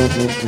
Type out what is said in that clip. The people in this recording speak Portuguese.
Música